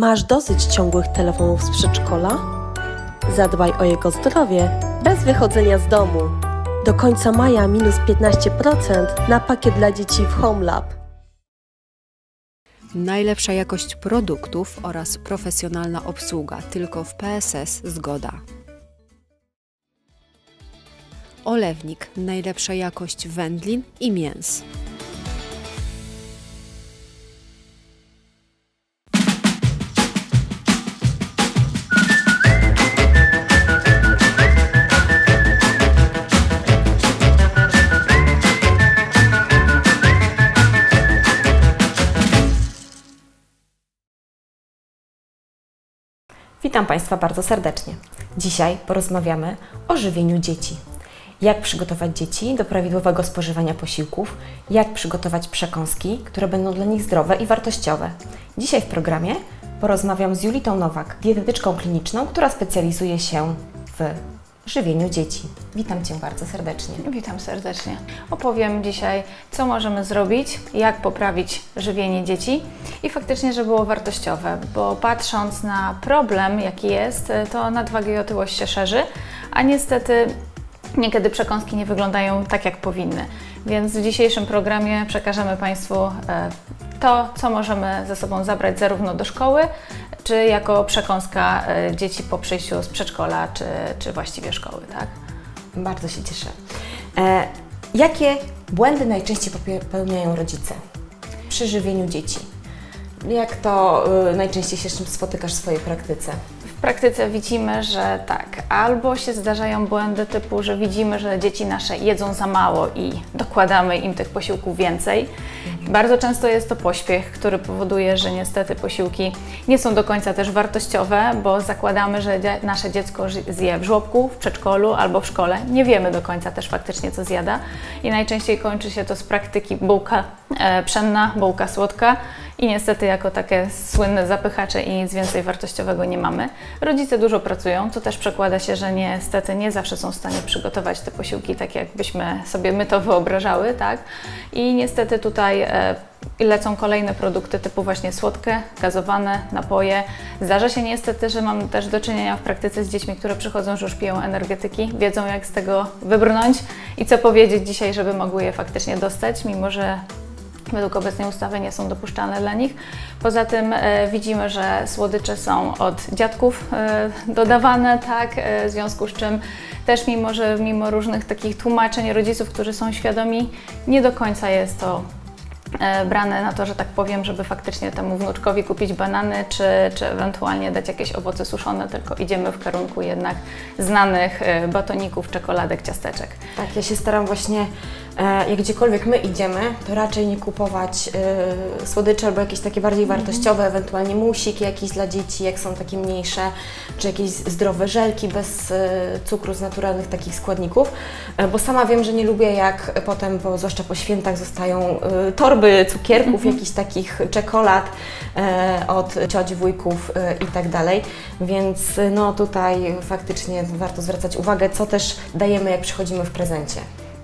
Masz dosyć ciągłych telefonów z przedszkola? Zadbaj o jego zdrowie bez wychodzenia z domu. Do końca maja minus 15% na pakiet dla dzieci w HomeLab. Najlepsza jakość produktów oraz profesjonalna obsługa tylko w PSS Zgoda. Olewnik najlepsza jakość wędlin i mięs. Witam Państwa bardzo serdecznie. Dzisiaj porozmawiamy o żywieniu dzieci. Jak przygotować dzieci do prawidłowego spożywania posiłków, jak przygotować przekąski, które będą dla nich zdrowe i wartościowe. Dzisiaj w programie porozmawiam z Julitą Nowak, dietetyczką kliniczną, która specjalizuje się w żywieniu dzieci. Witam Cię bardzo serdecznie. Witam serdecznie. Opowiem dzisiaj, co możemy zrobić, jak poprawić żywienie dzieci i faktycznie, żeby było wartościowe, bo patrząc na problem, jaki jest, to nadwaga i otyłość się szerzy, a niestety niekiedy przekąski nie wyglądają tak, jak powinny. Więc w dzisiejszym programie przekażemy Państwu e, to, co możemy ze sobą zabrać zarówno do szkoły, czy jako przekąska e, dzieci po przyjściu z przedszkola, czy, czy właściwie szkoły, tak? Bardzo się cieszę. E, jakie błędy najczęściej popełniają rodzice przy żywieniu dzieci? Jak to y, najczęściej się z czym spotykasz w swojej praktyce? W praktyce widzimy, że tak, albo się zdarzają błędy typu, że widzimy, że dzieci nasze jedzą za mało i dokładamy im tych posiłków więcej. Bardzo często jest to pośpiech, który powoduje, że niestety posiłki nie są do końca też wartościowe, bo zakładamy, że nasze dziecko zje w żłobku, w przedszkolu albo w szkole. Nie wiemy do końca też faktycznie, co zjada i najczęściej kończy się to z praktyki bułka e, pszenna, bułka słodka i niestety jako takie słynne zapychacze i nic więcej wartościowego nie mamy. Rodzice dużo pracują, co też przekłada się, że niestety nie zawsze są w stanie przygotować te posiłki tak, jakbyśmy sobie my to wyobrażały, tak? I niestety tutaj e, lecą kolejne produkty typu właśnie słodkie, gazowane, napoje. Zdarza się niestety, że mam też do czynienia w praktyce z dziećmi, które przychodzą, że już piją energetyki, wiedzą jak z tego wybrnąć i co powiedzieć dzisiaj, żeby mogły je faktycznie dostać, mimo że według obecnej ustawy nie są dopuszczalne dla nich. Poza tym e, widzimy, że słodycze są od dziadków e, dodawane, tak, e, w związku z czym też mimo, że mimo różnych takich tłumaczeń rodziców, którzy są świadomi, nie do końca jest to brane na to, że tak powiem, żeby faktycznie temu wnuczkowi kupić banany, czy, czy ewentualnie dać jakieś owoce suszone, tylko idziemy w kierunku jednak znanych e, batoników, czekoladek, ciasteczek. Tak, ja się staram właśnie, e, jak gdziekolwiek my idziemy, to raczej nie kupować słodycze albo jakieś takie bardziej mhm. wartościowe, ewentualnie musiki jakieś dla dzieci, jak są takie mniejsze, czy jakieś zdrowe żelki bez cukru, z naturalnych takich składników, bo sama wiem, że nie lubię jak potem, bo zwłaszcza po świętach zostają torby torby cukierków, jakichś takich czekolad e, od cioci, wujków e, i tak dalej. Więc e, no tutaj faktycznie warto zwracać uwagę, co też dajemy, jak przychodzimy w prezencie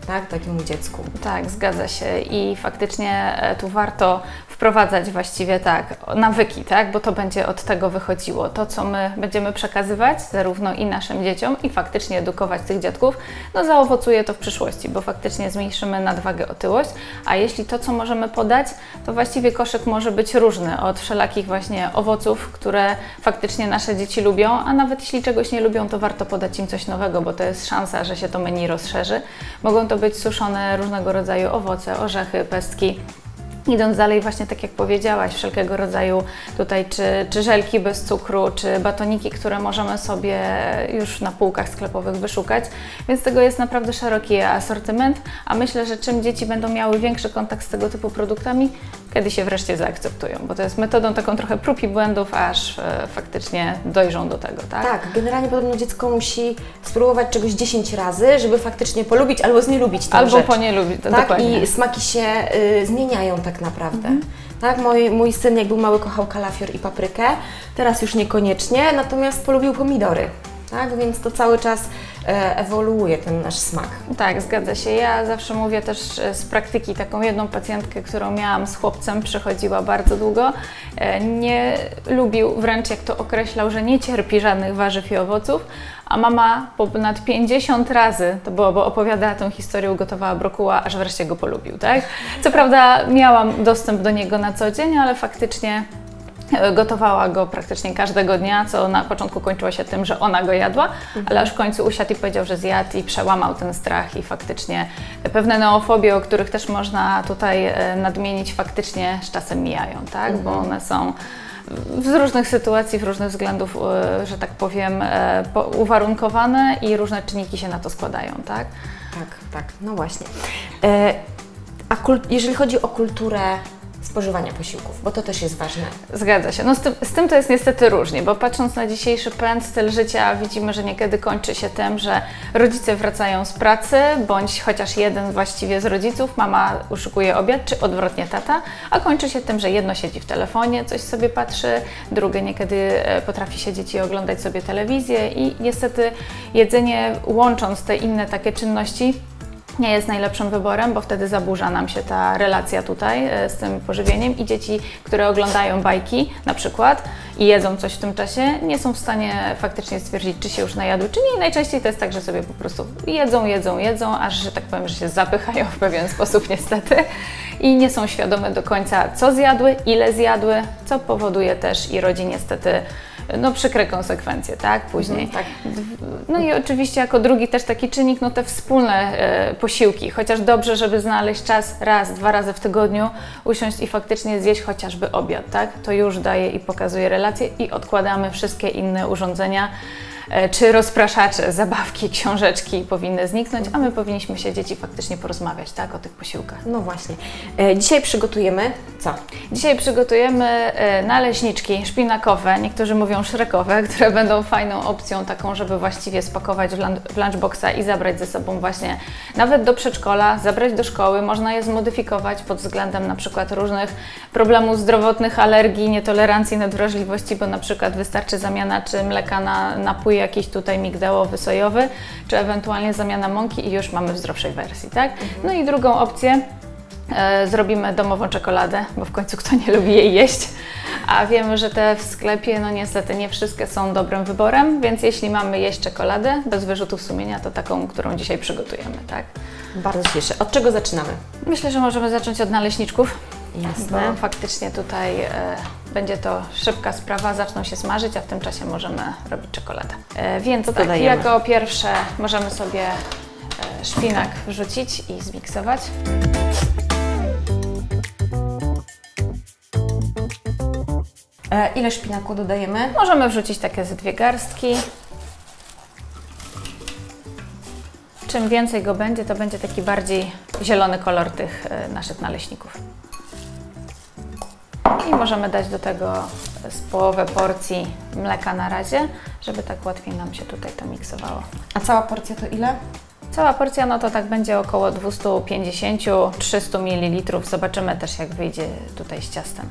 tak, takiemu dziecku. Tak, zgadza się i faktycznie tu warto wprowadzać właściwie tak, nawyki, tak? bo to będzie od tego wychodziło. To, co my będziemy przekazywać zarówno i naszym dzieciom, i faktycznie edukować tych dziadków, no zaowocuje to w przyszłości, bo faktycznie zmniejszymy nadwagę, otyłość, a jeśli to, co możemy podać, to właściwie koszyk może być różny, od wszelakich właśnie owoców, które faktycznie nasze dzieci lubią, a nawet jeśli czegoś nie lubią, to warto podać im coś nowego, bo to jest szansa, że się to menu rozszerzy. Mogą to być suszone różnego rodzaju owoce, orzechy, pestki, Idąc dalej, właśnie tak jak powiedziałaś, wszelkiego rodzaju tutaj czy, czy żelki bez cukru, czy batoniki, które możemy sobie już na półkach sklepowych wyszukać, więc tego jest naprawdę szeroki asortyment, a myślę, że czym dzieci będą miały większy kontakt z tego typu produktami, kiedy się wreszcie zaakceptują, bo to jest metodą taką trochę prób i błędów, aż e, faktycznie dojrzą do tego, tak? Tak, generalnie podobno dziecko musi spróbować czegoś 10 razy, żeby faktycznie polubić albo znielubić tę Albo rzecz. ponielubić, to tak? dokładnie. I smaki się y, zmieniają tak naprawdę. Mhm. Tak, mój, mój syn jak był mały kochał kalafior i paprykę, teraz już niekoniecznie, natomiast polubił pomidory. Tak, więc to cały czas ewoluuje ten nasz smak. Tak, zgadza się. Ja zawsze mówię też e, z praktyki taką jedną pacjentkę, którą miałam z chłopcem, przechodziła bardzo długo. E, Nie lubił, wręcz jak to określał, że nie cierpi żadnych warzyw i owoców, a mama ponad 50 razy, to było, bo opowiadała tę historię, ugotowała brokuła, aż wreszcie go polubił, tak? Co prawda miałam dostęp do niego na co dzień, ale faktycznie e, Gotowała go praktycznie każdego dnia, co na początku kończyło się tym, że ona go jadła, ale aż w końcu usiadł i powiedział, że zjadł i przełamał ten strach i faktycznie pewne neofobie, o których też można tutaj e, nadmienić, faktycznie z czasem mijają, tak? Bo one są z różnych sytuacji, w różnych względów, e, że tak powiem, e, po- uwarunkowane i różne czynniki się na to składają, tak? Tak, tak, no właśnie. E, a jeżeli chodzi o kulturę spożywania posiłków, bo to też jest ważne. Zgadza się. No z tym, z tym to jest niestety różnie, bo patrząc na dzisiejszy pęd, styl życia, widzimy, że niekiedy kończy się tym, że rodzice wracają z pracy, bądź chociaż jeden właściwie z rodziców, mama uszykuje obiad, czy odwrotnie tata, a kończy się tym, że jedno siedzi w telefonie, coś sobie patrzy, drugie niekiedy e, potrafi siedzieć i oglądać sobie telewizję i niestety jedzenie, łącząc te inne takie czynności, nie jest najlepszym wyborem, bo wtedy zaburza nam się ta relacja tutaj e, z tym pożywieniem i dzieci, które oglądają bajki na przykład i jedzą coś w tym czasie, nie są w stanie faktycznie stwierdzić, czy się już najadły, czy nie. I najczęściej to jest tak, że sobie po prostu jedzą, jedzą, jedzą, aż, że tak powiem, że się zapychają w pewien sposób niestety i nie są świadome do końca, co zjadły, ile zjadły, co powoduje też i rodzi niestety no przykre konsekwencje, tak, później. tak. No i oczywiście jako drugi też taki czynnik, no te wspólne e, posiłki, chociaż dobrze, żeby znaleźć czas raz, dwa razy w tygodniu, usiąść i faktycznie zjeść chociażby obiad, tak, to już daje i pokazuje relacje i odkładamy wszystkie inne urządzenia, czy rozpraszacze, zabawki, książeczki powinny zniknąć, a my powinniśmy siedzieć i faktycznie porozmawiać, tak, o tych posiłkach. No właśnie. E, dzisiaj przygotujemy co? Dzisiaj przygotujemy e, naleśniczki szpinakowe, niektórzy mówią szrekowe, które będą fajną opcją taką, żeby właściwie spakować w lunchboxa i zabrać ze sobą właśnie nawet do przedszkola, zabrać do szkoły. Można je zmodyfikować pod względem na przykład różnych problemów zdrowotnych, alergii, nietolerancji, nadwrażliwości, bo na przykład wystarczy zamiana czy mleka na napój jakiś tutaj migdałowy, sojowy, czy ewentualnie zamiana mąki i już mamy w zdrowszej wersji, tak? No i drugą opcję E, Zrobimy domową czekoladę, bo w końcu kto nie lubi jej jeść. A wiemy, że te w sklepie, no niestety nie wszystkie są dobrym wyborem, więc jeśli mamy jeść czekoladę bez wyrzutów sumienia, to taką, którą dzisiaj przygotujemy, tak? Bardzo się cieszę. Od czego zaczynamy? Myślę, że możemy zacząć od naleśniczków, Jasne. bo faktycznie tutaj e, będzie to szybka sprawa, zaczną się smażyć, a w tym czasie możemy robić czekoladę. E, więc tak, dodajemy? jako pierwsze możemy sobie e, szpinak wrzucić i zmiksować. E, ile szpinaku dodajemy? Możemy wrzucić takie dwie garstki. Czym więcej go będzie, to będzie taki bardziej zielony kolor tych naszych naleśników. I możemy dać do tego z połowę porcji mleka na razie, żeby tak łatwiej nam się tutaj to miksowało. A cała porcja to ile? Cała porcja no to tak będzie około 250-300 ml. Zobaczymy też jak wyjdzie tutaj z ciastem.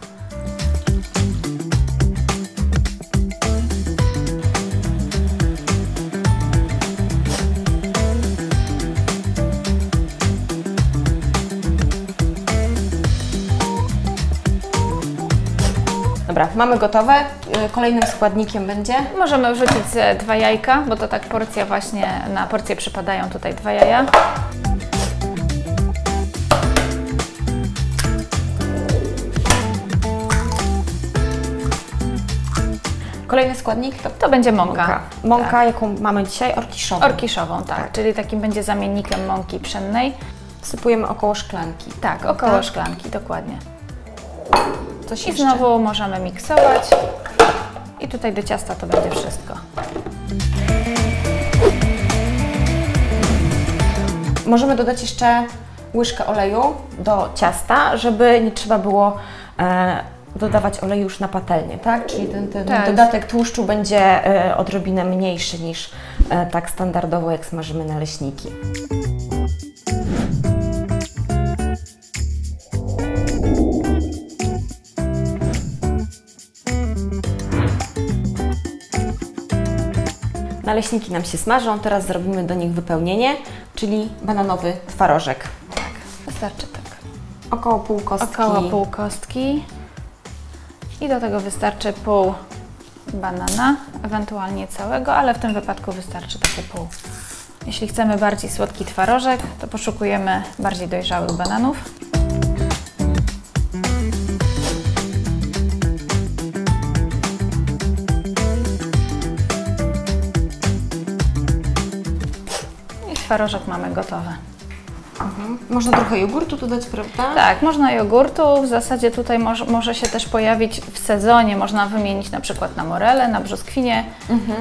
Mamy gotowe. E, Kolejnym składnikiem będzie Możemy wrzucić e, dwa jajka, bo to tak porcja właśnie, na porcję przypadają tutaj dwa jaja. kolejny składnik to To będzie mąka. mąka. Mąka, jaką mamy dzisiaj? Orkiszową. Orkiszową, tak, czyli takim będzie zamiennikiem mąki pszennej. Wsypujemy około szklanki. Tak, około Tak. szklanki, dokładnie. Coś I jeszcze? znowu możemy miksować. I tutaj do ciasta to będzie wszystko. Możemy dodać jeszcze łyżkę oleju do ciasta, żeby nie trzeba było e, dodawać oleju już na patelnię, tak? Czyli ten, ten Tak. dodatek tłuszczu będzie e, odrobinę mniejszy niż e, tak standardowo, jak smażymy naleśniki. Naleśniki nam się smażą, teraz zrobimy do nich wypełnienie, czyli bananowy twarożek. Wystarczy tak. Około pół kostki. Około pół kostki. I do tego wystarczy pół banana, ewentualnie całego, ale w tym wypadku wystarczy takie pół. Jeśli chcemy bardziej słodki twarożek, to poszukujemy bardziej dojrzałych bananów. Twarożek mamy gotowy. Można trochę jogurtu dodać, prawda? Tak, można jogurtu. W zasadzie tutaj może, może się też pojawić w sezonie. Można wymienić na przykład na morele, na brzoskwinie,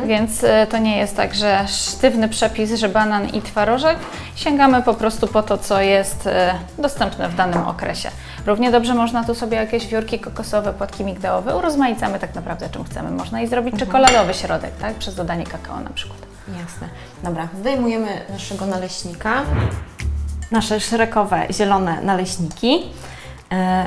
więc e, to nie jest tak, że sztywny przepis, że banan i twarożek. Sięgamy po prostu po to, co jest e, dostępne w danym okresie. Równie dobrze można tu sobie jakieś wiórki kokosowe, płatki migdałowe. Urozmaicamy tak naprawdę czym chcemy. Można i zrobić czekoladowy środek, tak? Przez dodanie kakao na przykład. Jasne. Dobra, zdejmujemy naszego naleśnika. Nasze szrekowe, zielone naleśniki. E,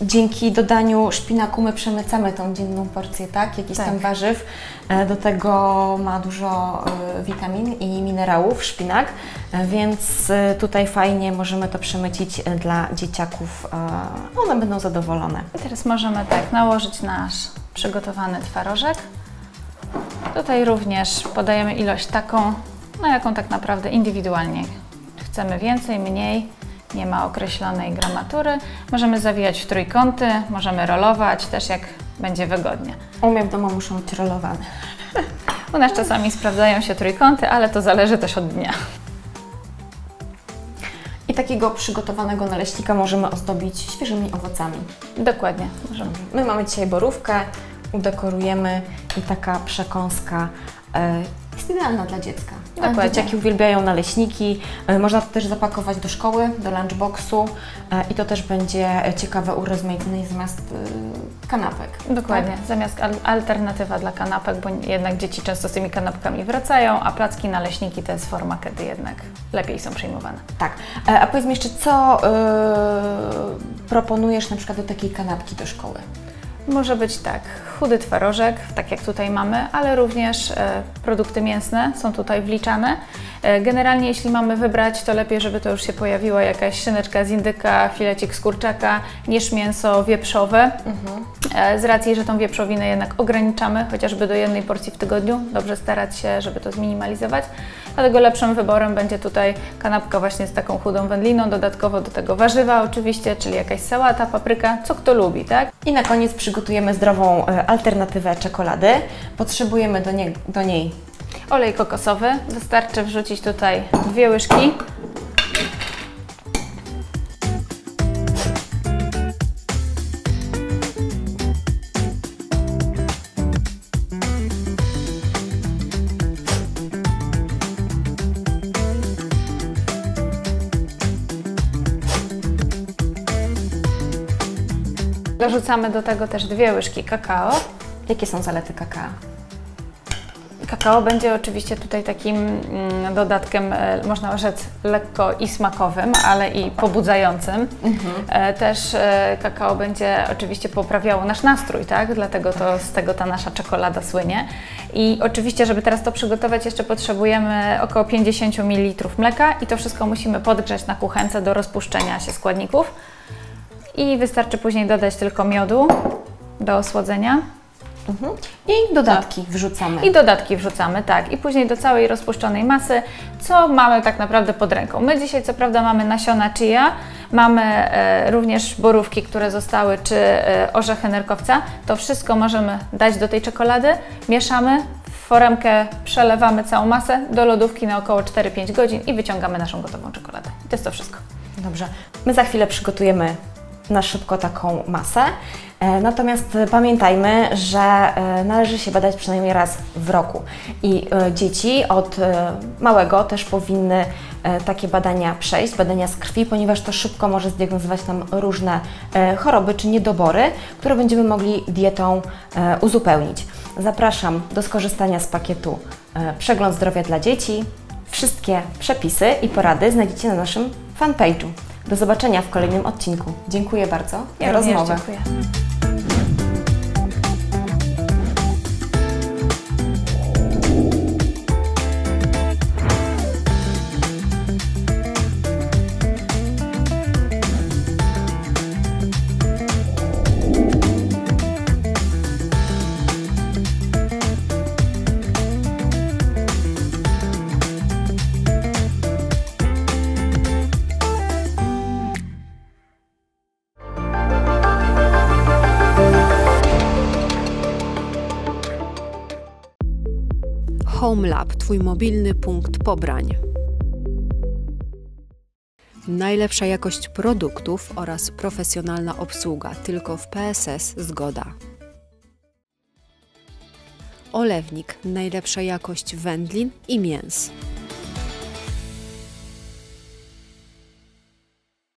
dzięki dodaniu szpinaku my przemycamy tą dzienną porcję, tak? Jakiś Tak. tam warzyw. E, do tego ma dużo e, witamin i minerałów szpinak, e, więc e, tutaj fajnie możemy to przemycić e, dla dzieciaków. One będą zadowolone. I teraz możemy tak nałożyć nasz przygotowany twarożek. Tutaj również podajemy ilość taką, na jaką tak naprawdę indywidualnie chcemy więcej, mniej. Nie ma określonej gramatury. Możemy zawijać w trójkąty, możemy rolować, też jak będzie wygodnie. U mnie w domu muszą być rolowane. U nas czasami sprawdzają się trójkąty, ale to zależy też od dnia. I takiego przygotowanego naleśnika możemy ozdobić świeżymi owocami. Dokładnie. Możemy. My mamy dzisiaj borówkę, udekorujemy i taka przekąska e, jest idealna dla dziecka. Dokładnie. Dzieciaki uwielbiają naleśniki, e, można to też zapakować do szkoły, do lunchboxu e, i to też będzie ciekawe urozmaicenie zamiast kanapek. Dokładnie, zamiast al- alternatywa dla kanapek, bo jednak dzieci często z tymi kanapkami wracają, a placki naleśniki to jest forma, kiedy jednak lepiej są przyjmowane. Tak. A powiedz mi jeszcze, co e, proponujesz na przykład do takiej kanapki do szkoły? Może być tak, chudy twarożek, tak jak tutaj mamy, ale również e, produkty mięsne są tutaj wliczane. E, generalnie jeśli mamy wybrać, to lepiej, żeby to już się pojawiła jakaś szyneczka z indyka, filecik z kurczaka, niż mięso wieprzowe. E, z racji, że tą wieprzowinę jednak ograniczamy, chociażby do jednej porcji w tygodniu, dobrze starać się, żeby to zminimalizować. Dlatego lepszym wyborem będzie tutaj kanapka właśnie z taką chudą wędliną, dodatkowo do tego warzywa oczywiście, czyli jakaś sałata, papryka, co kto lubi, tak? I na koniec przygotujemy zdrową e, alternatywę czekolady. Potrzebujemy do, nie, do niej Olej kokosowy. Wystarczy wrzucić tutaj dwie łyżki. Dorzucamy do tego też dwie łyżki kakao. Jakie są zalety kakao? Kakao będzie oczywiście tutaj takim mm, dodatkiem, e, można rzec, lekko i smakowym, ale i pobudzającym. E, Też e, kakao będzie oczywiście poprawiało nasz nastrój, tak? Dlatego to z tego ta nasza czekolada słynie. I oczywiście, żeby teraz to przygotować, jeszcze potrzebujemy około 50 ml mleka i to wszystko musimy podgrzać na kuchence do rozpuszczenia się składników. I wystarczy później dodać tylko miodu do osłodzenia. I dodatki wrzucamy. I dodatki wrzucamy, tak. I później do całej rozpuszczonej masy, co mamy tak naprawdę pod ręką. My dzisiaj co prawda mamy nasiona chia, mamy e, również borówki, które zostały, czy e, orzechy nerkowca. To wszystko możemy dać do tej czekolady, mieszamy, w foremkę przelewamy całą masę do lodówki na około 4-5 godzin i wyciągamy naszą gotową czekoladę. I to jest to wszystko. Dobrze. My za chwilę przygotujemy na szybko taką masę. E, Natomiast pamiętajmy, że e, należy się badać przynajmniej raz w roku. I e, dzieci od małego też powinny takie badania przejść, badania z krwi, ponieważ to szybko może zdiagnozować nam różne choroby czy niedobory, które będziemy mogli dietą uzupełnić. Zapraszam do skorzystania z pakietu Przegląd zdrowia dla dzieci. Wszystkie przepisy i porady znajdziecie na naszym fanpage'u. Do zobaczenia w kolejnym odcinku. Dziękuję bardzo Ja za również rozmowę. dziękuję. HomeLab, Twój mobilny punkt pobrań. Najlepsza jakość produktów oraz profesjonalna obsługa tylko w PSS Zgoda. Olewnik najlepsza jakość wędlin i mięs.